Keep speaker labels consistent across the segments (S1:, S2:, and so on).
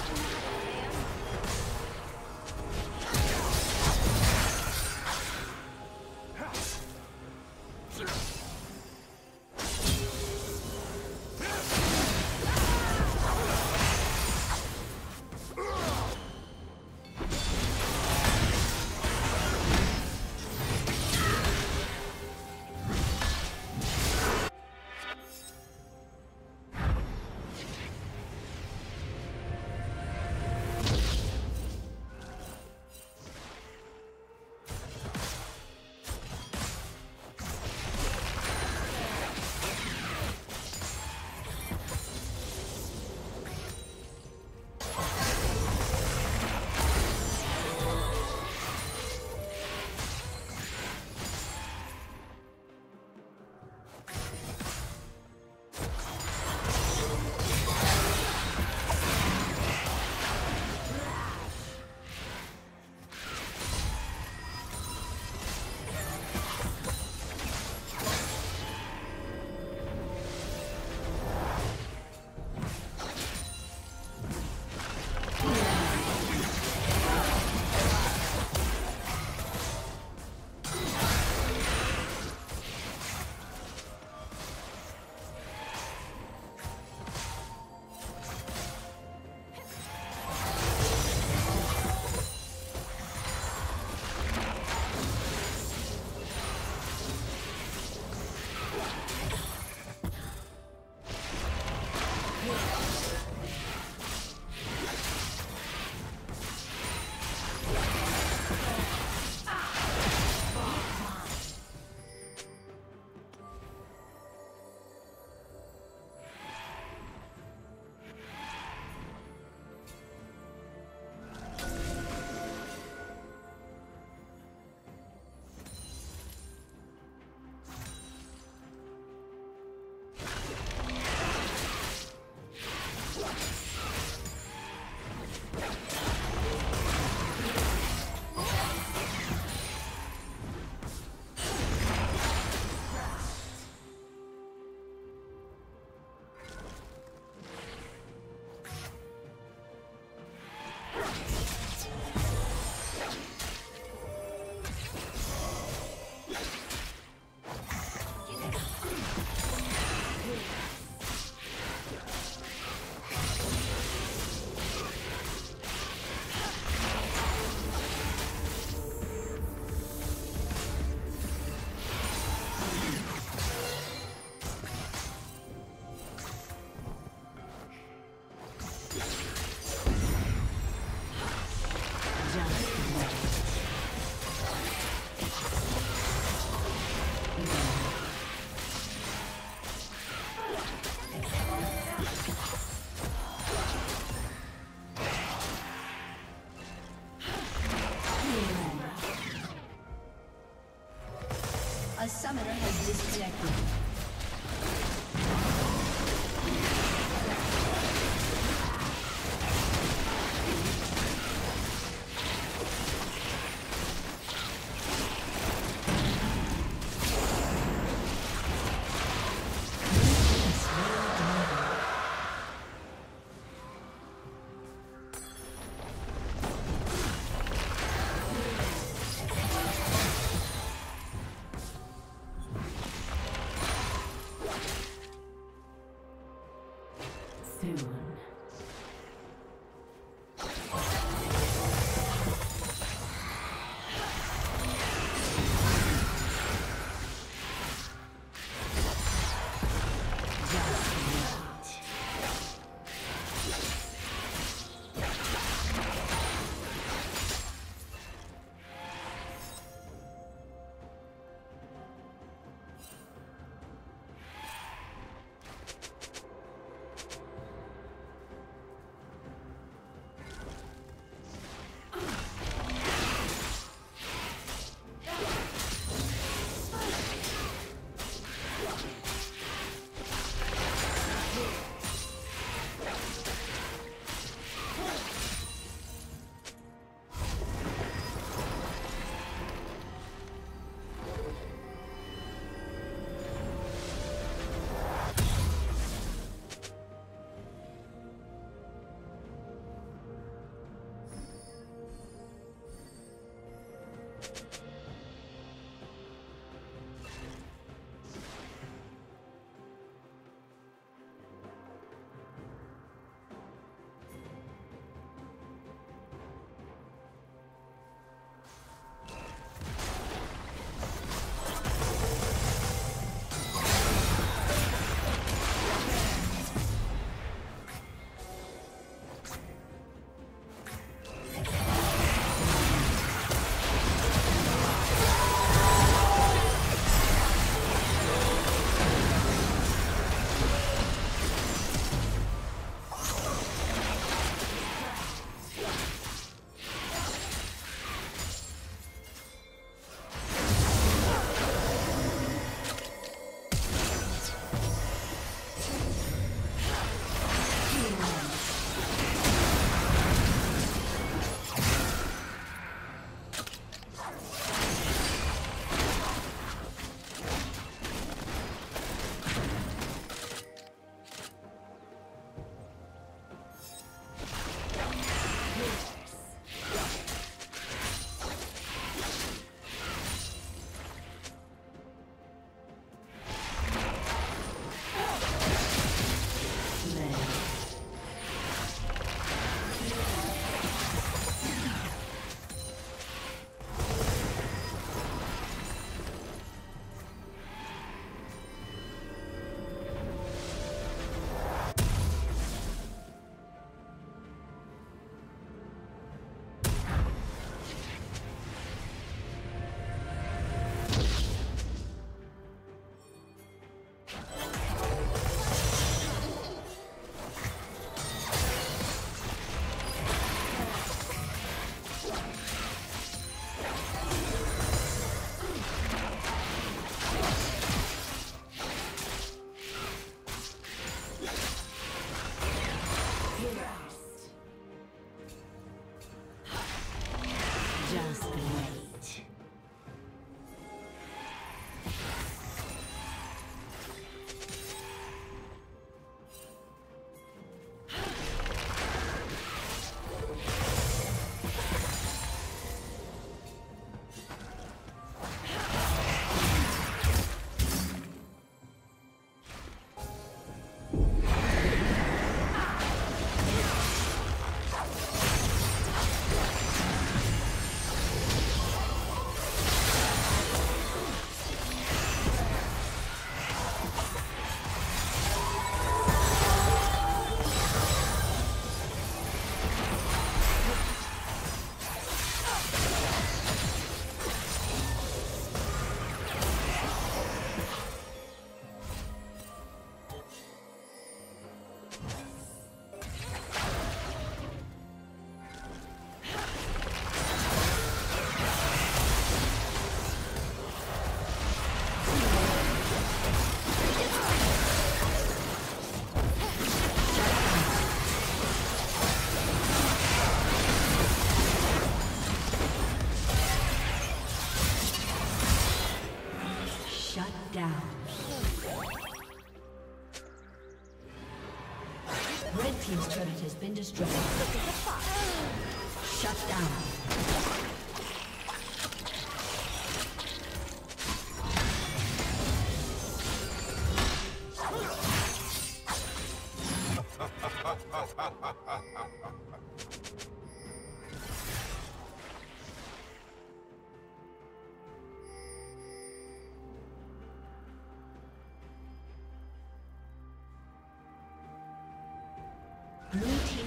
S1: あ!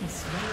S2: slain.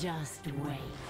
S3: Just wait.